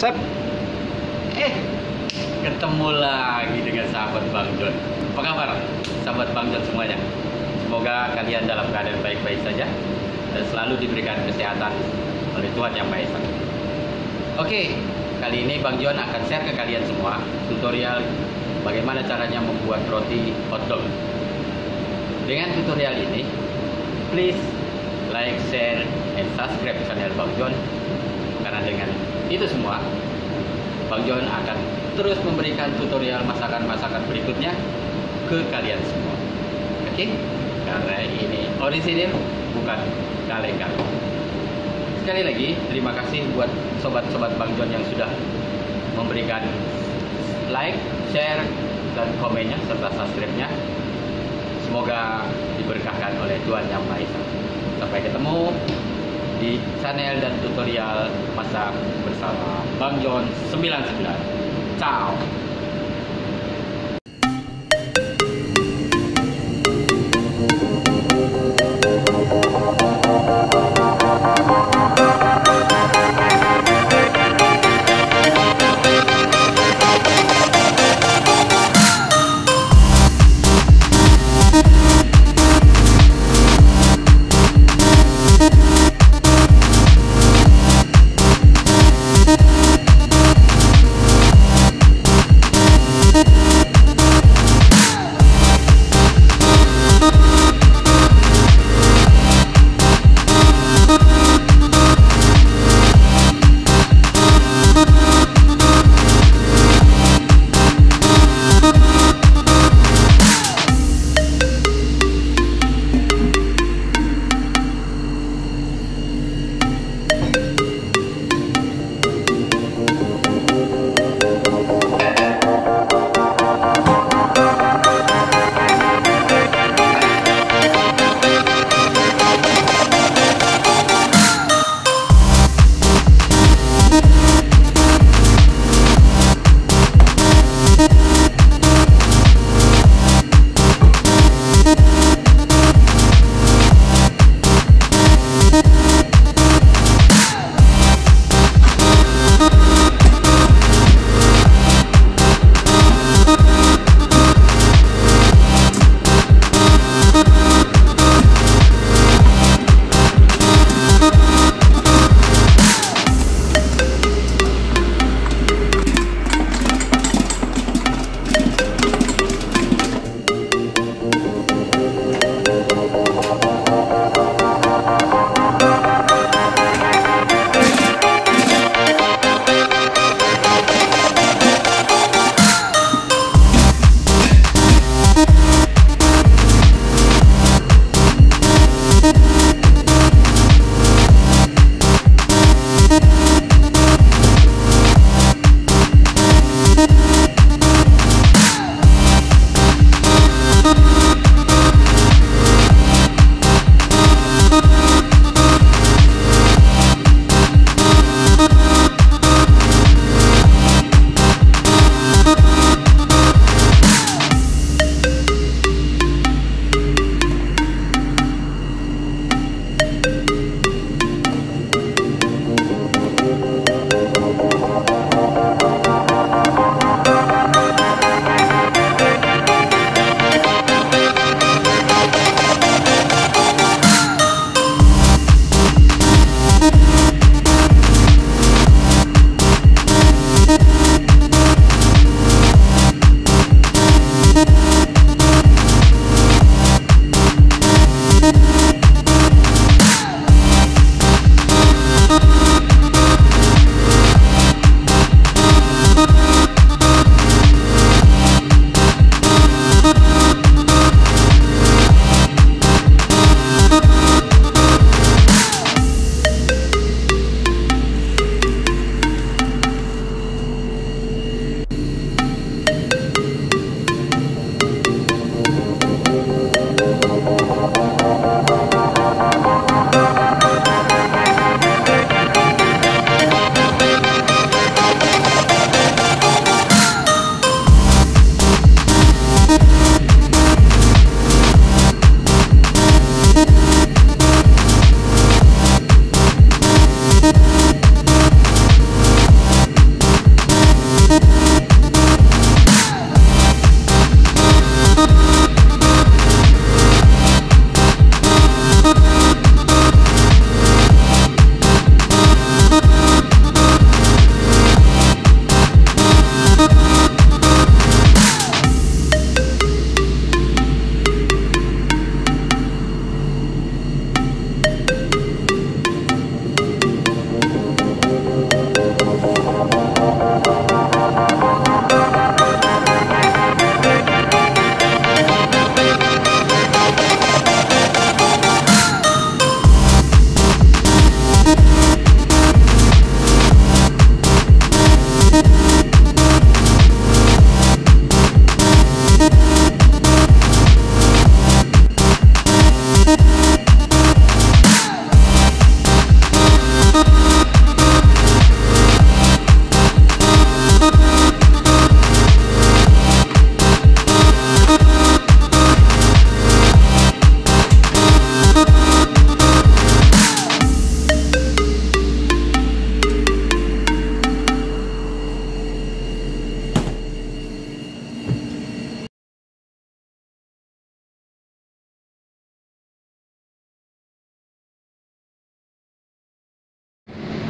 Sep. Eh, ketemu lagi dengan sahabat Bang John. Apa kabar, sahabat Bang John semuanya? Semoga kalian dalam keadaan baik-baik saja dan selalu diberikan kesehatan oleh Tuhan Yang Maha Esa. Oke, kali ini Bang John akan share ke kalian semua tutorial bagaimana caranya membuat roti hotdog. Dengan tutorial ini, please like, share, and subscribe channel Bang John karena dengan itu semua Bang John akan terus memberikan tutorial masakan-masakan berikutnya ke kalian semua. Oke? Karena ini orisinil bukan kaleng-kaleng. Sekali lagi, terima kasih buat sobat-sobat Bang John yang sudah memberikan like, share, dan komennya serta subscribe-nya. Semoga diberkahkan oleh Tuhan Yang Maha Esa. Sampai ketemu di channel dan tutorial masak bersama Bang John 99. Ciao.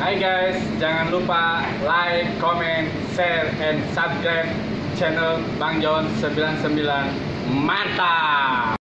Hai guys, jangan lupa like, comment, share, and subscribe channel Bang John 99. Mantap!